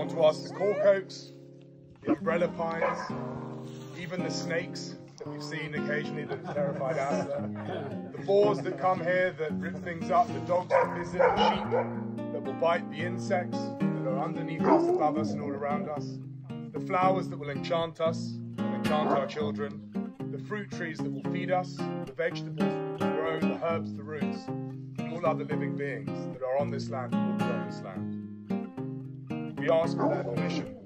want to ask the cork oaks, the umbrella pines, even the snakes that we've seen occasionally that terrified us, the boars that come here that rip things up, the dogs that visit, the sheep that will bite, the insects that are underneath us, above us, and all around us, the flowers that will enchant us, and enchant our children, the fruit trees that will feed us, the vegetables that will grow, the herbs, the roots, all other living beings that are on this land be on this land. We ask for their permission